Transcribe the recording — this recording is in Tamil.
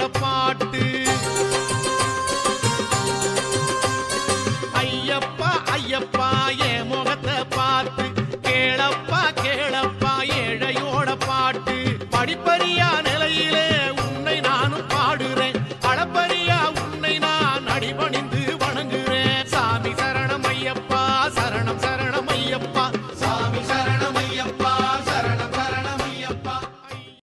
ஐயாவோட பாட்டு. ஐயப்பா ஐயப்பா என் முகத்தை பார்த்து. கேளப்பா கேளப்பா ஏழையோட பாட்டு. படிப்பறியா நிலையிலே உன்னை நானும் பாடுறேன். அளப்பறியா உன்னை நான் அடிபணிந்து